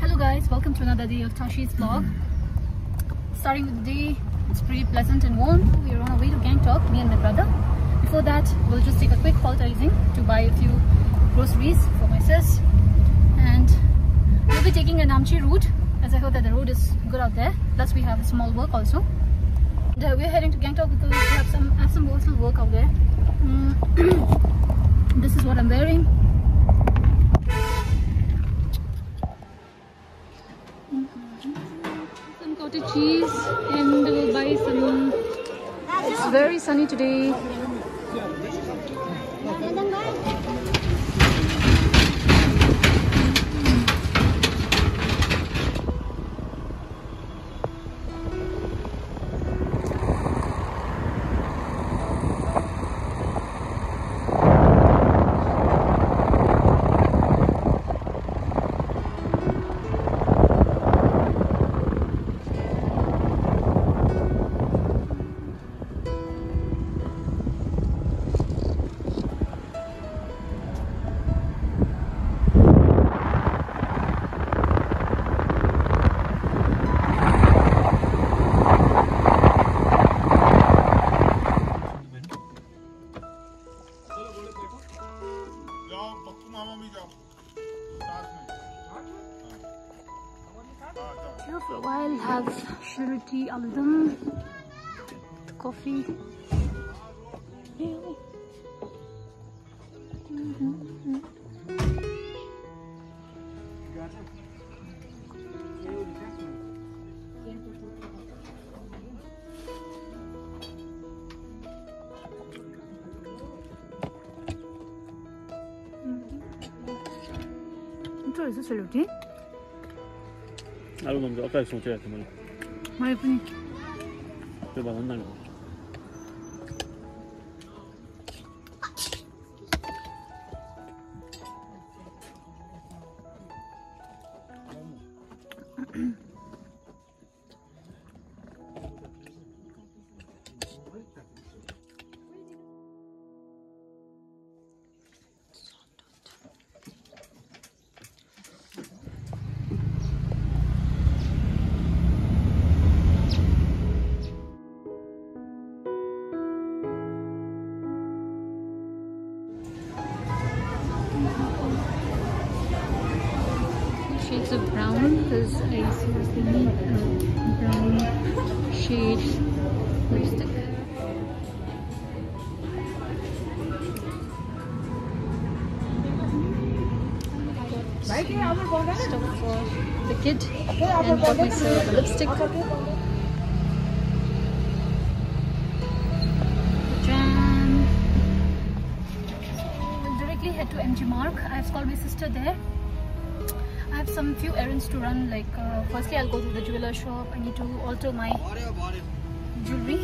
Hello guys, welcome to another day of Tashi's vlog. Starting with the day, it's pretty pleasant and warm. We are on our way to Gangtok, me and my brother. Before that, we'll just take a quick halt Rising to buy a few groceries for my sis. And we'll be taking a Namchi route as I heard that the road is good out there. Plus we have a small work also. And, uh, we're heading to Gangtok because we have some have some work out there. Mm. today. Coffee aldım. Coffee. Čo je zase ľudí? Áno, mám to, aká som teda to マイプニキ。例えば何の Stuff for the kid and got myself a lipstick. Jam. We'll directly head to MG Marg. I've called my sister there. I have some few errands to run. Like, uh, firstly, I'll go to the jeweler shop. I need to alter my jewelry,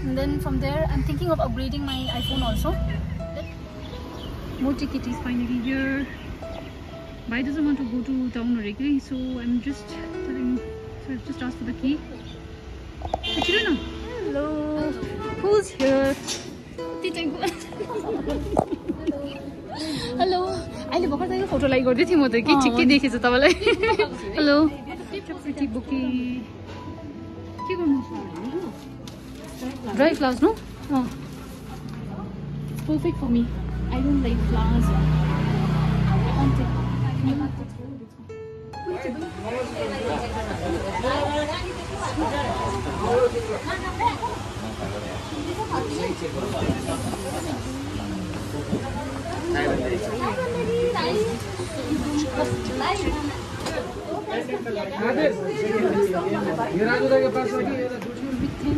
and then from there, I'm thinking of upgrading my iPhone also. More ticket is finally here. Bai doesn't want to go to town regularly, so I'm just telling. So I've just asked for the key. Hello. Hello. Who's here? Hello अहिले भर्खर त यो photo like गर्दै थिएँ म त कि ठिकै देखेछ तपाईँलाई हेलो बुकी के गर्नु dry flowers no perfect for me I don't like flowers Everything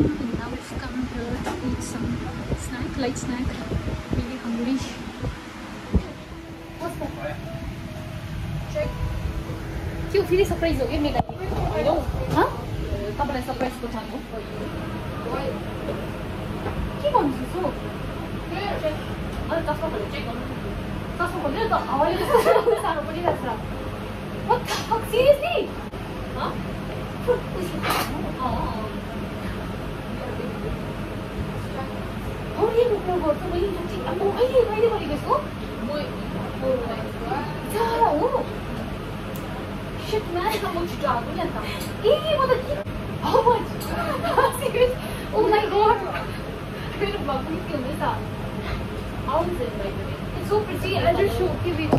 and now we've come here to eat some snack, light snack. Really hungry. फेरि सरप्राइज हो कि मेरो लागि हँ तपाईँलाई सरप्राइज पठाउनु के गर्नु त्यसो अलिक चस्मा खोलेर चेक गर्नु चस्मा खोलेर त हावाले कस्तो साह्रो परिरहेको छ? अरे गर्छु मैले अहिले हो shit man, how much travel and Hey, what the How much? Serious? Oh my god. I'm gonna me kill this up. How is it by the way? It's so pretty. I'll just show you it.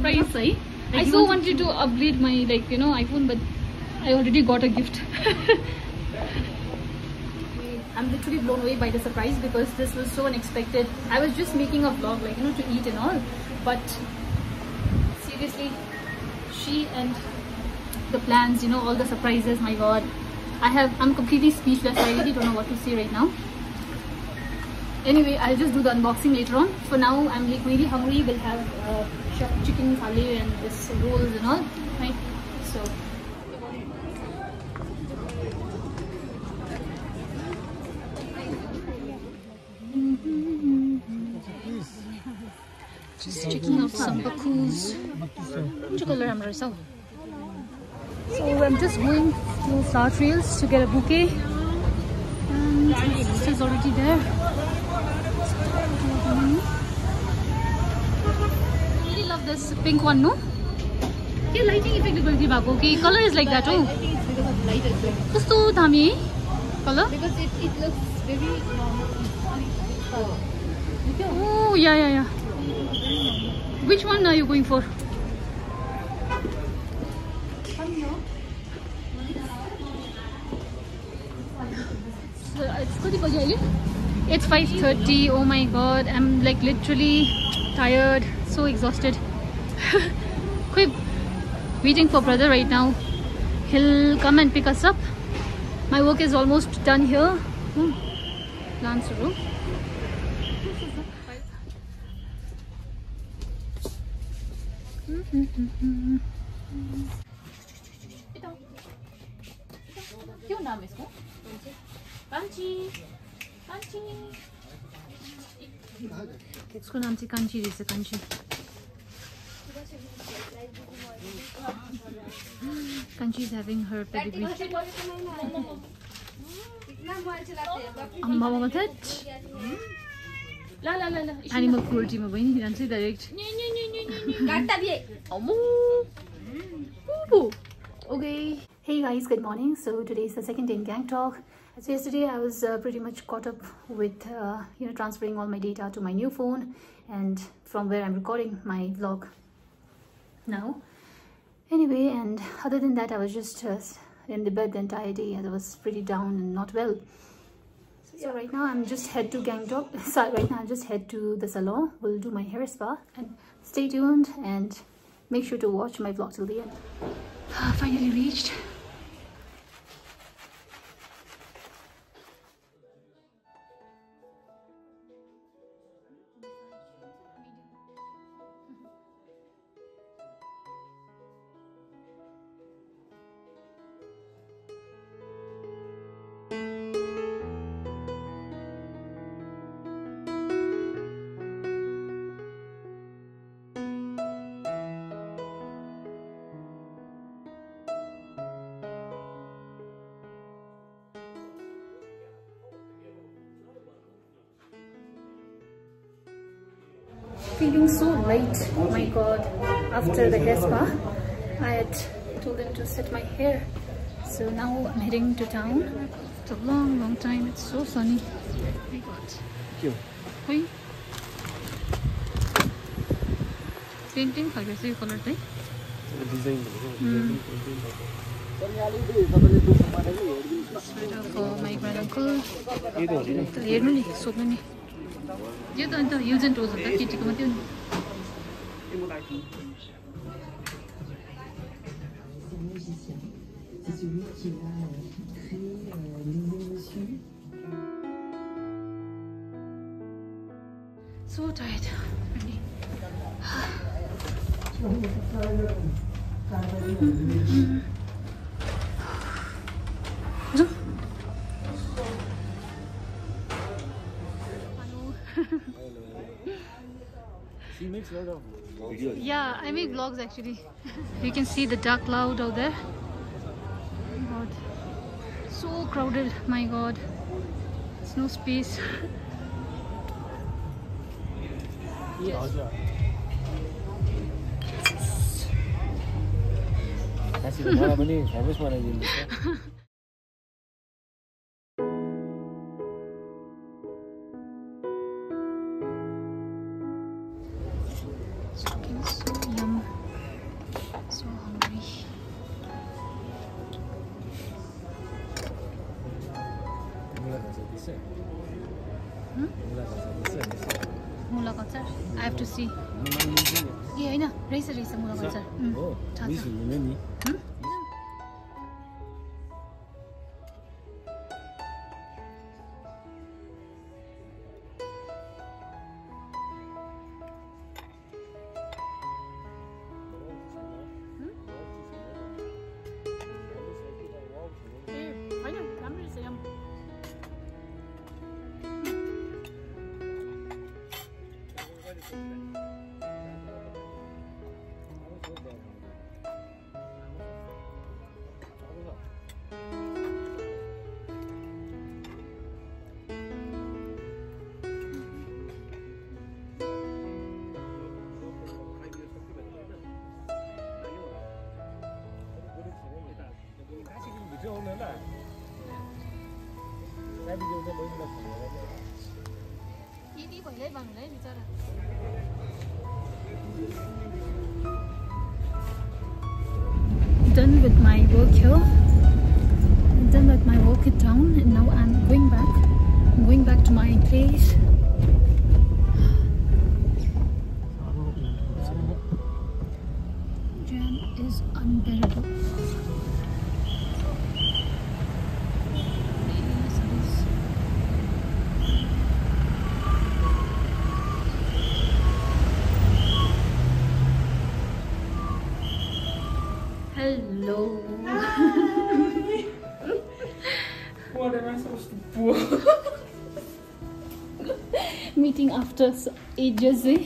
Price, eh? I so wanted to upgrade my like you know iPhone, but I already got a gift. I'm literally blown away by the surprise because this was so unexpected. I was just making a vlog, like you know, to eat and all, but seriously, she and the plans, you know, all the surprises. My God, I have, I'm completely speechless. I really don't know what to say right now. Anyway, I'll just do the unboxing later on. For now, I'm like really hungry. We'll have uh, chicken thali and this rolls and all, right? So. Just checking out some bakus. कुन चाहिँ colour राम्रो रहेछ हौ So I'm just going to Star Trails to get a bouquet. And my sister's already there. Really love this pink one, no? के lighting इफेक्टले गल्ती भएको कि कलर इज लाइक द्याट हो कस्तो दामी है colour Because it, it looks very Oh, yeah, yeah, yeah. Which कति बज्यो अहिले? It's 5.30. Oh my god. I'm like literally tired. So exhausted. Quick. Waiting for brother right now. He'll come and pick us up. My work is almost done here. Hmm. Plans to त्यसको नाम चाहिँ कान्छी रहेछ Kanchhi Kanchhi is having her pedigree आम्बामा that animal क्रुल्टीमा बहिनी जान्छु direct okay Hey guys, good morning. So today is the second day in Gangtok. So yesterday I was uh, pretty much caught up with uh, you know transferring all my data to my new phone, and from where I'm recording my vlog now. Anyway, and other than that, I was just uh, in the bed the entire day, and I was pretty down and not well. So right now I'm just head to Gangtok. So right now I'm just head to the salon. We'll do my hair spa and stay tuned and make sure to watch my vlog till the end. Finally reached. feeling so light my god after the hair spa i had told them to set my hair so now i'm heading to town it's a long long time it's so sunny my god क्यों खोइ same same खालको रहेछ यो colour चाहिँ design माई grand uncle यही त हो नि त हेर्नु नि सोध्नु नि 얘도 이제 요즘 조선 딱 지금은 네. 뛰는 소자야 빨리 음. she makes a lot of videos. Yeah, I make vlogs actually. you can see the dark cloud out there. God. So crowded, my god. It's no space. yes. Kasih kemana ni? Habis mana jenis? To see a होइन रहेछ रहेछ मुलाको अचार done with my work here. Done with my walk at town and now I'm going back. I'm going back to my place. Jam is unbearable. Meeting after agers है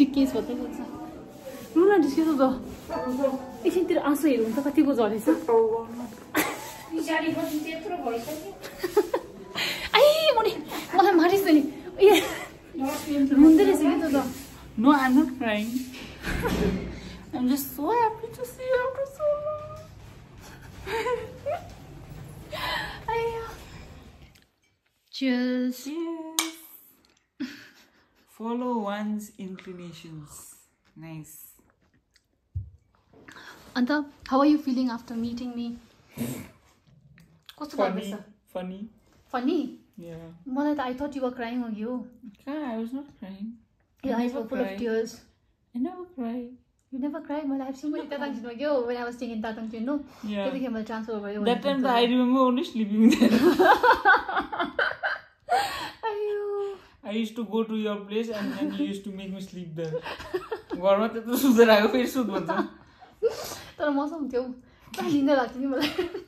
डिकेस भन्दै गर्छ न डिस्केस त एकछिनतिर आँसु हेर्नु त कति कतिको हरेछ मलाई घरेछ निन्दै रहेछ कि त नाइम Cheers. Yes. Follow one's inclinations. Nice. Anta, how are you feeling after meeting me? कस्तो Funny. Funny Yeah. मलाई त I thought you were crying अघि हो I was not crying. Your eyes were full of tears. I never cry. You never cried when I've seen you Chinmagyo when I was staying in Tatang Chin, no? Yeah. That time I remember only sleeping there. I used to go to your place and then used to make me sleep there घरमा त्यत्रो सुत्दै आएको फेरि सुत भन्छ तर मसँग थियो हौ लिँदै लाग्थ्यो नि मलाई